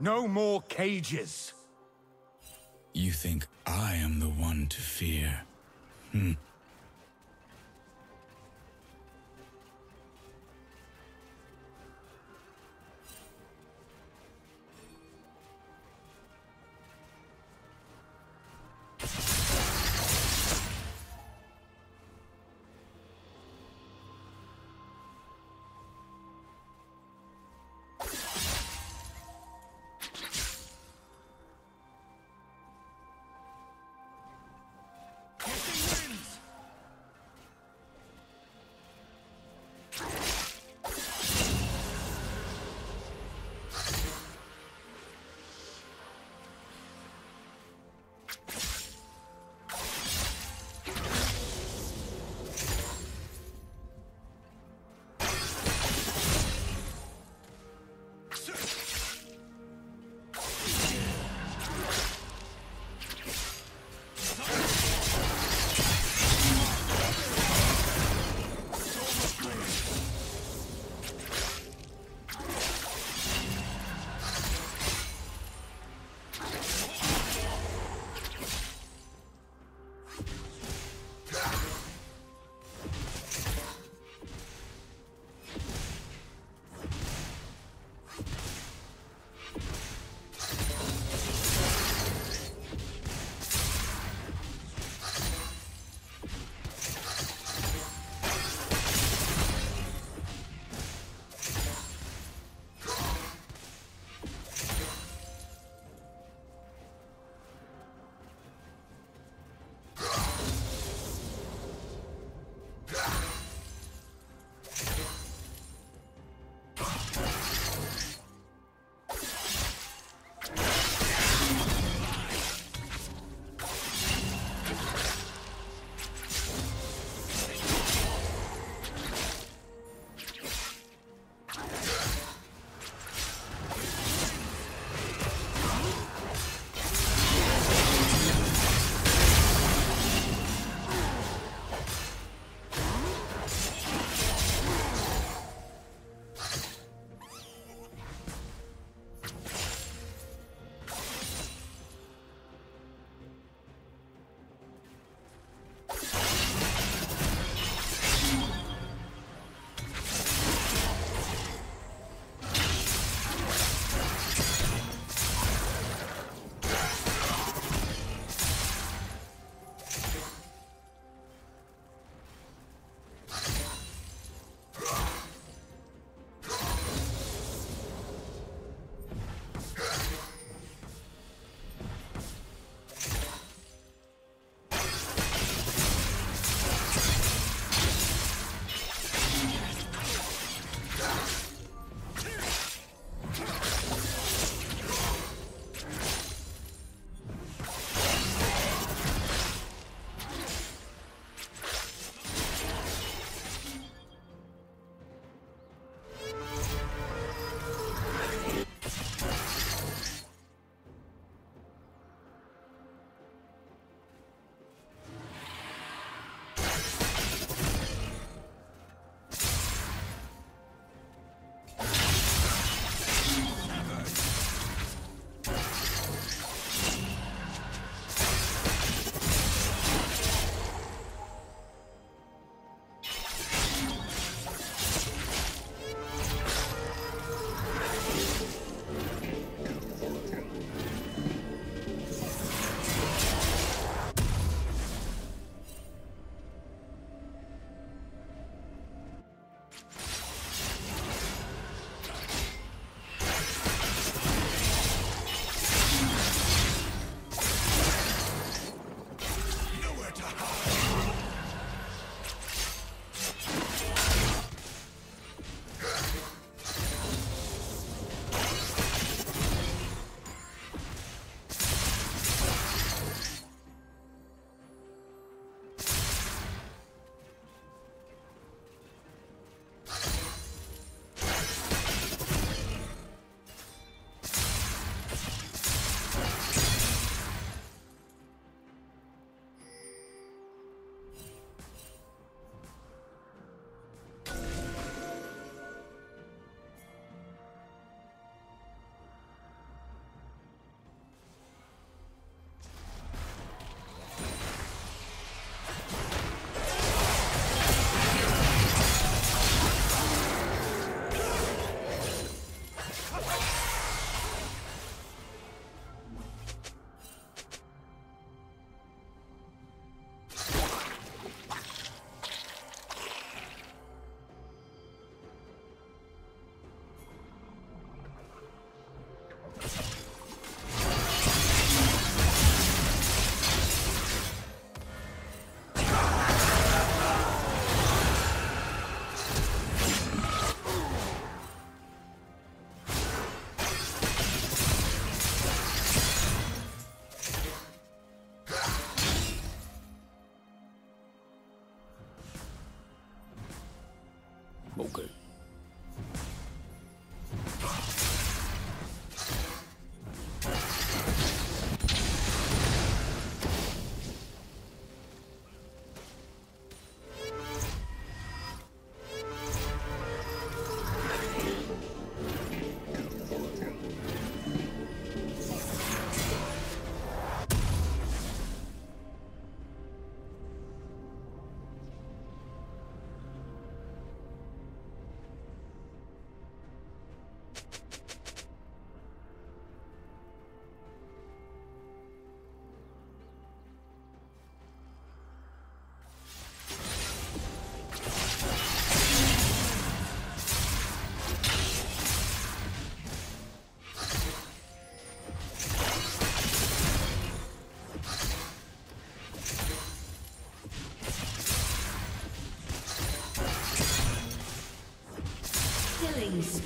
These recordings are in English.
No more cages. You think I am the one to fear? Hmm.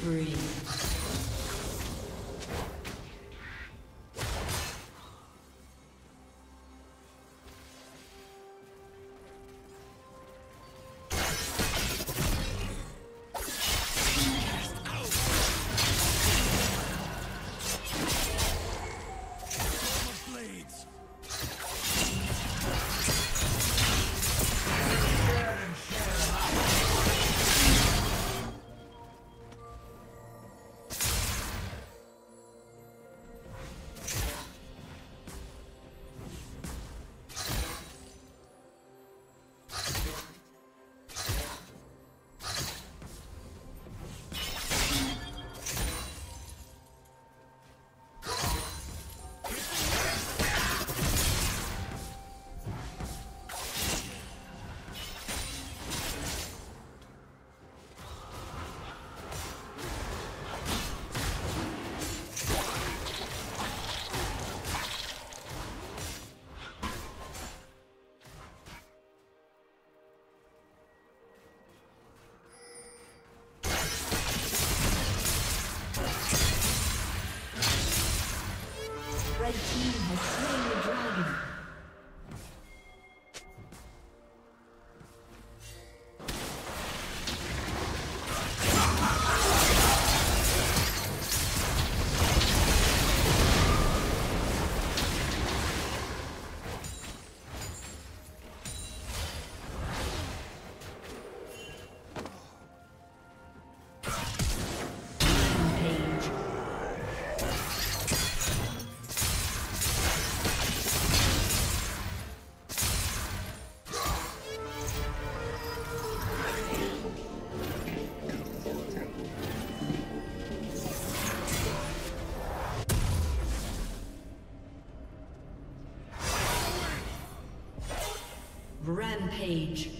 Spree. Rampage.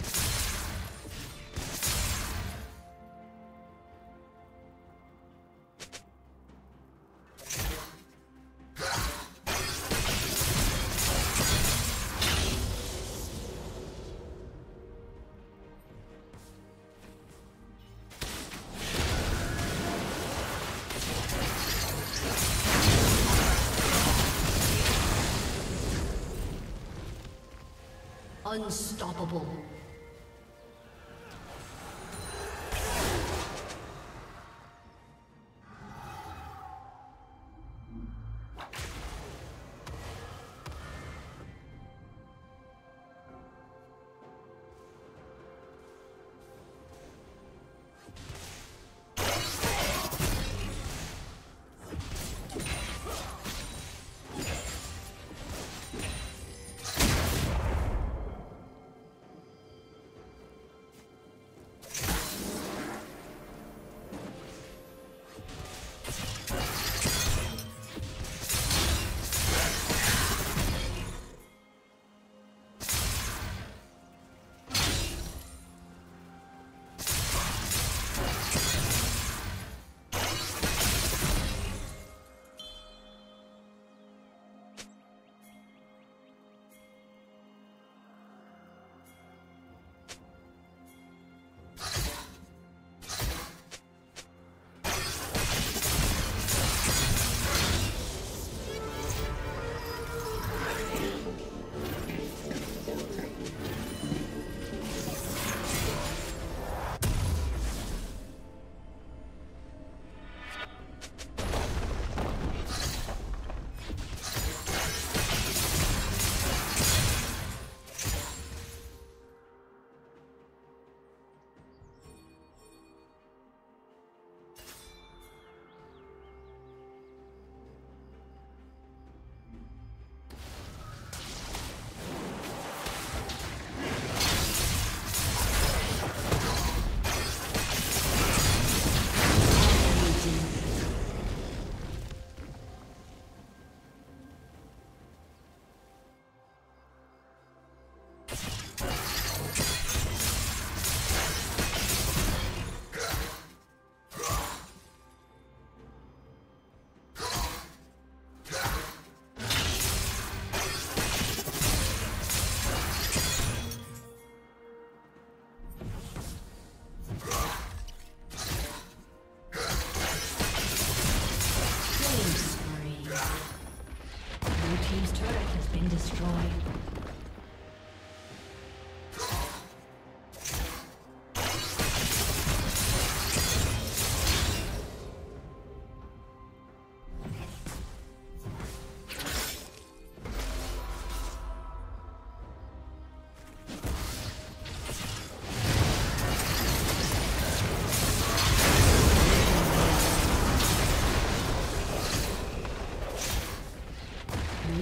Unstoppable.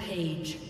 Rampage.